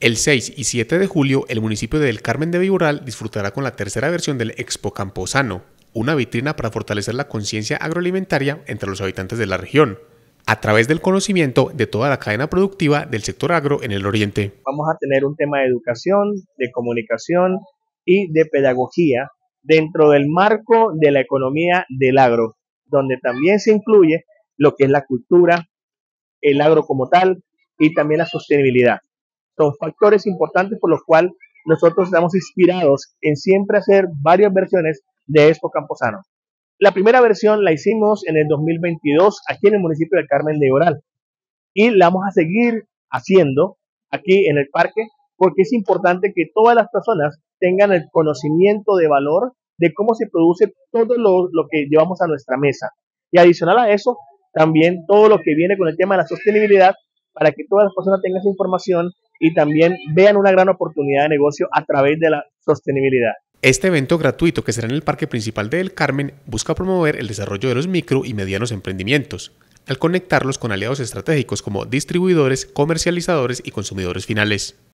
El 6 y 7 de julio, el municipio de El Carmen de Viboral disfrutará con la tercera versión del Expo Camposano, una vitrina para fortalecer la conciencia agroalimentaria entre los habitantes de la región, a través del conocimiento de toda la cadena productiva del sector agro en el oriente. Vamos a tener un tema de educación, de comunicación y de pedagogía dentro del marco de la economía del agro, donde también se incluye lo que es la cultura, el agro como tal y también la sostenibilidad. Son factores importantes por los cuales nosotros estamos inspirados en siempre hacer varias versiones de Expo Camposano. La primera versión la hicimos en el 2022 aquí en el municipio de Carmen de Oral y la vamos a seguir haciendo aquí en el parque porque es importante que todas las personas tengan el conocimiento de valor de cómo se produce todo lo, lo que llevamos a nuestra mesa. Y adicional a eso, también todo lo que viene con el tema de la sostenibilidad para que todas las personas tengan esa información y también vean una gran oportunidad de negocio a través de la sostenibilidad. Este evento gratuito que será en el Parque Principal de El Carmen busca promover el desarrollo de los micro y medianos emprendimientos, al conectarlos con aliados estratégicos como distribuidores, comercializadores y consumidores finales.